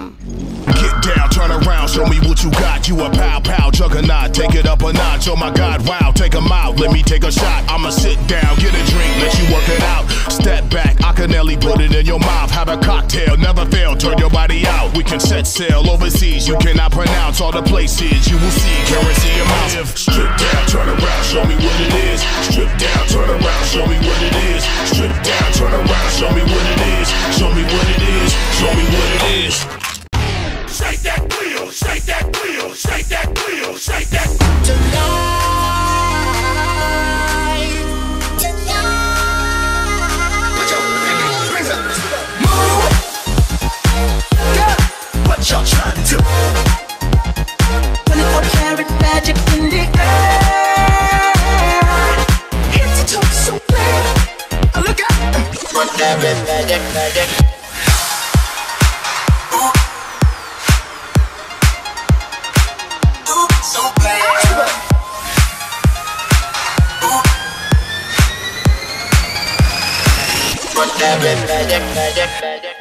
Get down, turn around, show me what you got. You a pow pow juggernaut, take it up a notch. Oh my god, wow, take 'em out, let me take a shot. I'ma sit down, get a drink, let you work it out. Step back, Acanelli, put it in your mouth. Have a cocktail, never fail, turn your body out. We can set sail overseas, you cannot pronounce all the places. You will see currency amount. Strip down, y'all trying to do? 24 karat magic in the air. Head to toe so bad. Look out. Magic, magic. So bad. Magic, magic, magic, magic.